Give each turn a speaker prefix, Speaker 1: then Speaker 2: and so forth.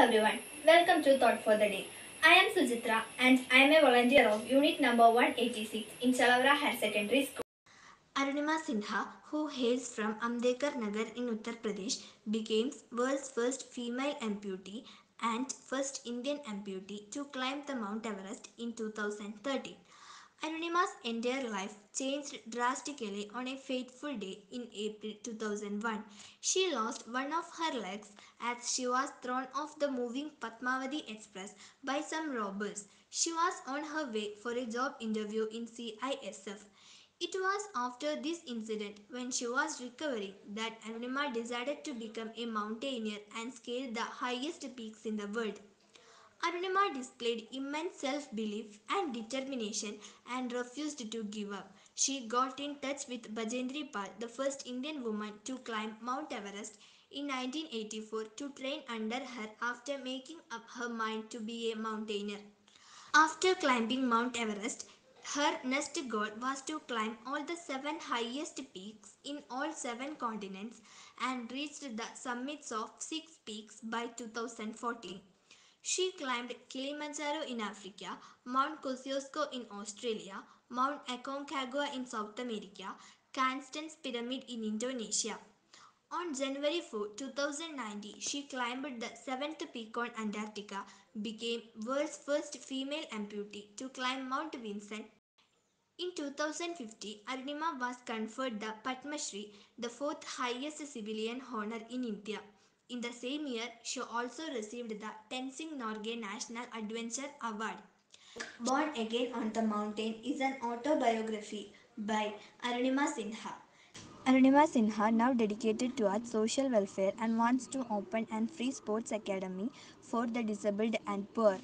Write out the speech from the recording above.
Speaker 1: everyone, welcome to Thought for the Day. I am Sujitra and I am a volunteer of Unit number 186 in Chalavara Higher Secondary School.
Speaker 2: Arunima Sinha, who hails from Ambedkar Nagar in Uttar Pradesh, became world's first female amputee and first Indian amputee to climb the Mount Everest in 2013. Arunima's entire life changed drastically on a fateful day in April 2001. She lost one of her legs as she was thrown off the moving Padmavati Express by some robbers. She was on her way for a job interview in CISF. It was after this incident, when she was recovering, that Arunima decided to become a mountaineer and scale the highest peaks in the world. Arunima displayed immense self belief and determination and refused to give up. She got in touch with Bachendri Pal, the first Indian woman to climb Mount Everest in 1984, to train under her after making up her mind to be a mountaineer. After climbing Mount Everest, her next goal was to climb all the seven highest peaks in all seven continents and reached the summits of six peaks by 2014. She climbed Kilimanjaro in Africa, Mount Kosciuszko in Australia, Mount Aconcagua in South America, Carstensz Pyramid in Indonesia. On January 4, 2019, she climbed the seventh peak on Antarctica, became world's first female amputee to climb Mount Vinson. In 2050, Arunima was conferred the Padma Shri, the fourth highest civilian honor in India. In the same year, she also received the Tenzing Norgay National Adventure Award. Born Again on the Mountain is an autobiography by Arunima Sinha. Arunima Sinha, now dedicated towards social welfare and wants to open an free sports academy for the disabled and poor.